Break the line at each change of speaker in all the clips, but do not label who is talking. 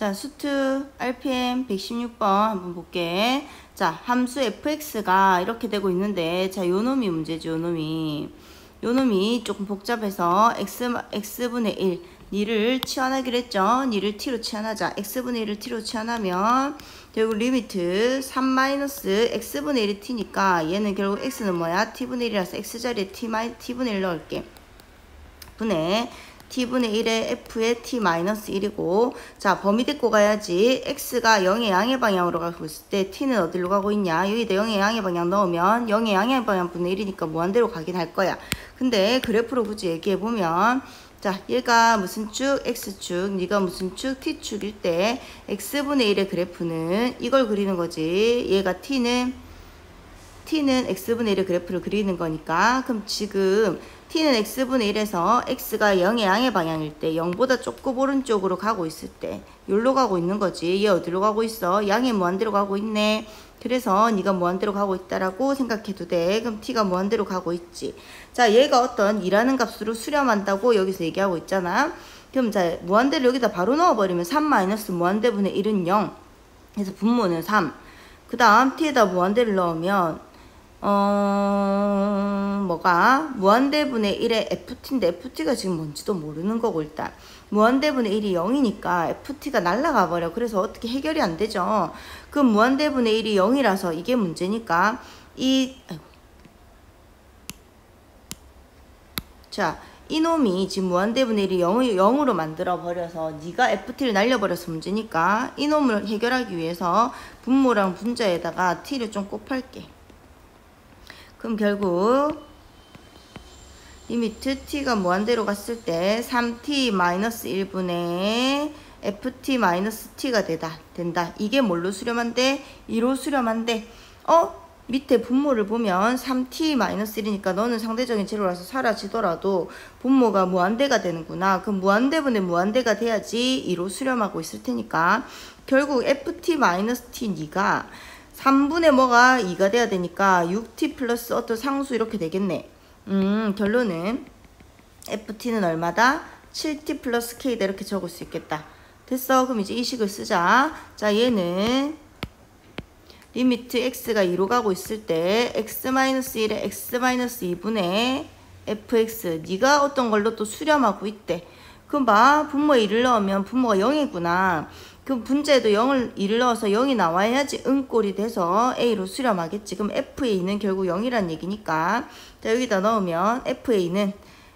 자, 수2 RPM 116번 한번 볼게. 자, 함수 fx가 이렇게 되고 있는데, 자, 요 놈이 문제죠, 요 놈이. 요 놈이 조금 복잡해서 x, x분의 1, 니를 치환하기로 했죠. 니를 t로 치환하자. x분의 1을 t로 치환하면 결국 limit 3 마이너스 x분의 1이 t니까 얘는 결국 x는 뭐야? t분의 1이라서 x자리에 t, t분의 1 넣을게. 분의 t분의 1의 f의 t-1이고 자 범위 데리고 가야지 x가 0의 양의 방향으로 가고 있을 때 t는 어디로 가고 있냐? 여기다 0의 양의 방향 넣으면 0의 양의 방향 분의 1이니까 무한대로 가긴 할 거야. 근데 그래프로 굳이 얘기해 보면 자 얘가 무슨 축? X축. 네가 무슨 축? T축일 때 x분의 1의 그래프는 이걸 그리는 거지. 얘가 t는 t는 x분의 1의 그래프를 그리는 거니까 그럼 지금 t는 x분의 1에서 x가 0의 양의 방향일 때 0보다 조금 오른쪽으로 가고 있을 때 여기로 가고 있는 거지. 얘 어디로 가고 있어? 양의 무한대로 가고 있네. 그래서 네가 무한대로 가고 있다라고 생각해도 돼. 그럼 t가 무한대로 가고 있지. 자 얘가 어떤 이라는 값으로 수렴한다고 여기서 얘기하고 있잖아. 그럼 자 무한대를 여기다 바로 넣어버리면 3 마이너스 무한대분의 1은 0 그래서 분모는 3 그 다음 t에다 무한대를 넣으면 어, 뭐가? 무한대분의 1의 ft인데 ft가 지금 뭔지도 모르는 거고 일단. 무한대분의 1이 0이니까 ft가 날라가 버려. 그래서 어떻게 해결이 안 되죠? 그 무한대분의 1이 0이라서 이게 문제니까 이 아이고. 자 이놈이 지금 무한대분의 1이 0, 0으로 만들어 버려서 네가 ft를 날려버려서 문제니까 이놈을 해결하기 위해서 분모랑 분자에다가 t를 좀 곱할게 그럼 결국 limit t가 무한대로 갔을 때 3t-1분의 ft-t가 되다, 된다. 이게 뭘로 수렴한데? 2로 수렴한데 어? 밑에 분모를 보면 3t-1이니까 너는 상대적인 제로라서 사라지더라도 분모가 무한대가 되는구나. 그럼 무한대분의 무한대가 돼야지 2로 수렴하고 있을 테니까 결국 ft-t 니가 3분의 뭐가 2가 돼야 되니까 6t 플러스 어떤 상수 이렇게 되겠네. 음, 결론은 ft는 얼마다? 7t 플러스 k다 이렇게 적을 수 있겠다. 됐어. 그럼 이제 이 식을 쓰자. 자, 얘는 limit x가 2로 가고 있을 때 x-1에 x-2분의 fx 네가 어떤 걸로 또 수렴하고 있대. 그럼 봐. 분모에 1을 넣으면 분모가 0이구나. 그 분자에도 0을 1을 넣어서 0이 나와야지 응꼴이 돼서 A로 수렴하겠지. 그럼 FA는 결국 0이란 얘기니까 자 여기다 넣으면 FA는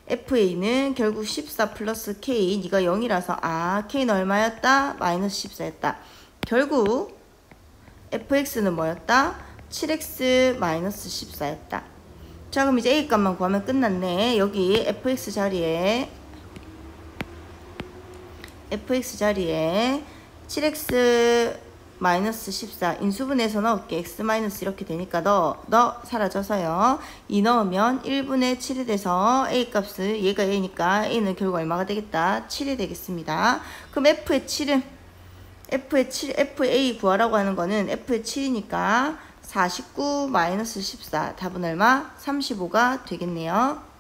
FA는 결국 14 플러스 K 네가 0이라서 아 K는 얼마였다? 마이너스 14였다. 결국 FX는 뭐였다? 7X 마이너스 14였다. 자 그럼 이제 A 값만 구하면 끝났네. 여기 FX 자리에 FX 자리에 7x 마이너스 14 인수분해서 넣을게 x 마이너스 이렇게 되니까 너, 너 사라져서요. 2 넣으면 1분의 7이 돼서 a 값을 얘가 a니까 a는 결국 얼마가 되겠다? 7이 되겠습니다. 그럼 f의 7은? F의 7 fa 구하라고 하는 거는 f의 7이니까 49 마이너스 14 답은 얼마? 35가 되겠네요